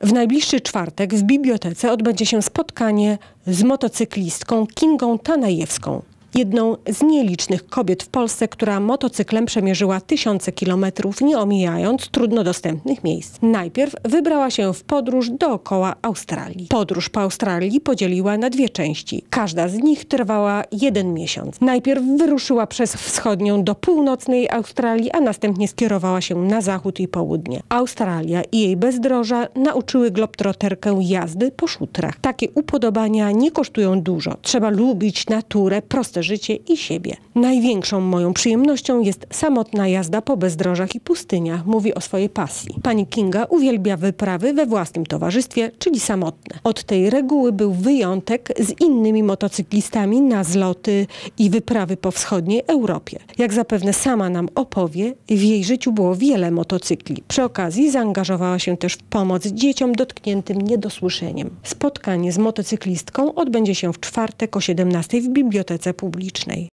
W najbliższy czwartek w bibliotece odbędzie się spotkanie z motocyklistką Kingą Tanajewską. Jedną z nielicznych kobiet w Polsce, która motocyklem przemierzyła tysiące kilometrów, nie omijając trudno dostępnych miejsc. Najpierw wybrała się w podróż dookoła Australii. Podróż po Australii podzieliła na dwie części. Każda z nich trwała jeden miesiąc. Najpierw wyruszyła przez wschodnią do północnej Australii, a następnie skierowała się na zachód i południe. Australia i jej bezdroża nauczyły globtroterkę jazdy po szutrach. Takie upodobania nie kosztują dużo. Trzeba lubić naturę, proste życie i siebie. Największą moją przyjemnością jest samotna jazda po bezdrożach i pustyniach, mówi o swojej pasji. Pani Kinga uwielbia wyprawy we własnym towarzystwie, czyli samotne. Od tej reguły był wyjątek z innymi motocyklistami na zloty i wyprawy po wschodniej Europie. Jak zapewne sama nam opowie, w jej życiu było wiele motocykli. Przy okazji zaangażowała się też w pomoc dzieciom dotkniętym niedosłyszeniem. Spotkanie z motocyklistką odbędzie się w czwartek o 17 w Bibliotece Publicznej.